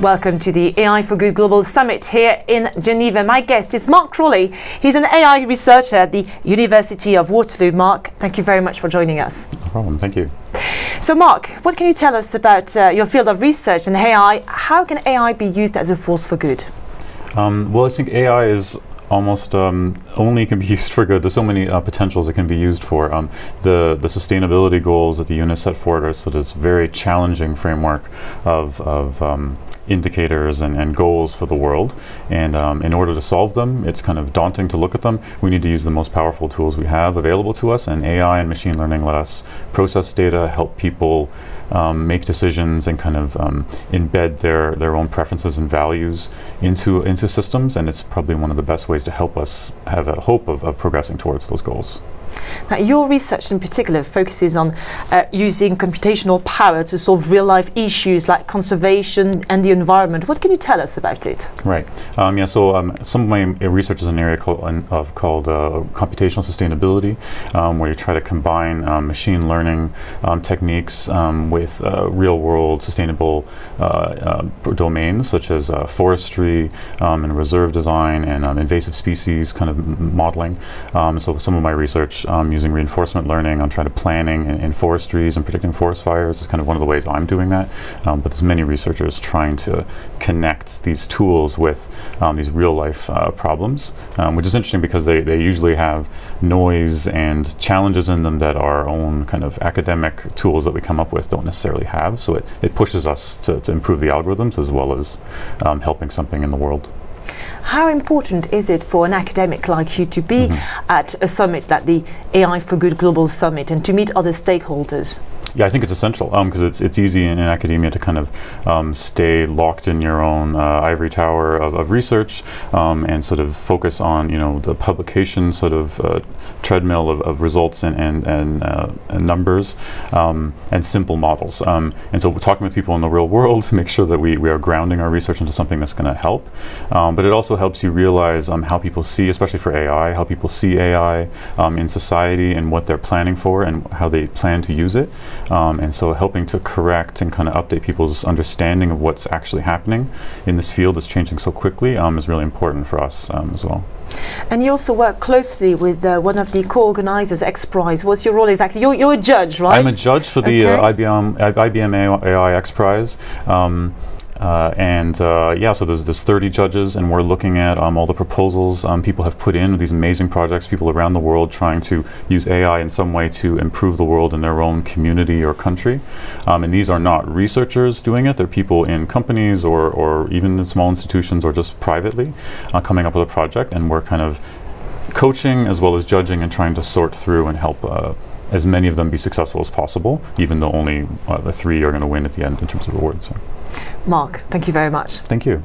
Welcome to the AI for Good Global Summit here in Geneva. My guest is Mark Crowley. He's an AI researcher at the University of Waterloo. Mark, thank you very much for joining us. No problem, thank you. So, Mark, what can you tell us about uh, your field of research and AI? How can AI be used as a force for good? Um, well, I think AI is almost um, only can be used for good. There's so many uh, potentials it can be used for. Um, the the sustainability goals that the UNIS set forward are so this very challenging framework of, of um, indicators and, and goals for the world. And um, in order to solve them, it's kind of daunting to look at them. We need to use the most powerful tools we have available to us, and AI and machine learning let us process data, help people um, make decisions, and kind of um, embed their, their own preferences and values into, into systems. And it's probably one of the best ways to help us have a hope of, of progressing towards those goals. Now, your research in particular focuses on uh, using computational power to solve real life issues like conservation and the environment. What can you tell us about it? Right. Um, yeah, so um, some of my research is an area called, of called uh, computational sustainability, um, where you try to combine um, machine learning um, techniques um, with uh, real world sustainable uh, uh domains such as uh, forestry and reserve design and invasive species kind of modeling. so some of my research um, using reinforcement learning on trying to planning in, in, forestries and predicting forest fires is kind of one of the ways I'm doing that. Um, but there's many researchers trying to connect these tools with um, these real life uh, problems, um, which is interesting because they, they usually have noise and challenges in them that our own kind of academic tools that we come up with don't necessarily have. So it, it pushes us to, to improve the algorithms as well as um, helping something in the world. How important is it for an academic like you to be mm-hmm. at a summit like the AI for Good Global Summit and to meet other stakeholders? Yeah, I think it's essential because um, it's it's easy in, in, academia to kind of um, stay locked in your own uh, ivory tower of, of research um, and sort of focus on you know the publication sort of uh, treadmill of, of, results and and and, uh, and numbers um, and simple models. Um, and so we're talking with people in the real world to make sure that we, we are grounding our research into something that's going to help. Um, but it also helps you realize how people see, especially for AI, how people see AI in society and what they're planning for and how they plan to use it. Um, and so helping to correct and kind of update people's understanding of what's actually happening in this field that's changing so quickly um, is really important for us um, as well. And you also work closely with uh, one of the co-organizers, X Prize. What's your role exactly? You're, you're a judge, right? I'm a judge for the uh, okay. IBM, IBM AI X Prize. Um, uh, and uh, yeah, so there's, there's 30 judges, and we're looking at um, all the proposals um, people have put in these amazing projects, people around the world trying to use AI in some way to improve the world in their own community or country. Um, and these are not researchers doing it, they're people in companies or, or even in small institutions or just privately uh, coming up with a project, and we're kind of coaching as well as judging and trying to sort through and help uh, as many of them be successful as possible, even though only uh, the three are going to win at the end in terms of rewards. So. Mark, thank you very much. Thank you.